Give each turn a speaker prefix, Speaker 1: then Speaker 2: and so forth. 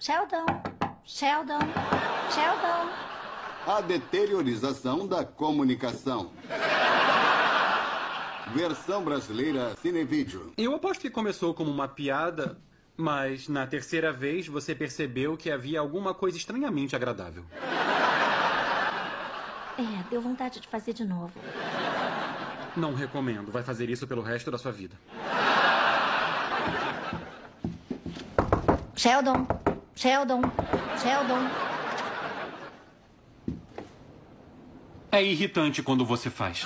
Speaker 1: Sheldon, Sheldon, Sheldon.
Speaker 2: A deteriorização da comunicação. Versão brasileira Cinevídeo.
Speaker 3: Eu aposto que começou como uma piada, mas na terceira vez você percebeu que havia alguma coisa estranhamente agradável.
Speaker 1: É, deu vontade de fazer de novo.
Speaker 3: Não recomendo. Vai fazer isso pelo resto da sua vida.
Speaker 1: Sheldon, Sheldon, Sheldon.
Speaker 3: É irritante quando você faz.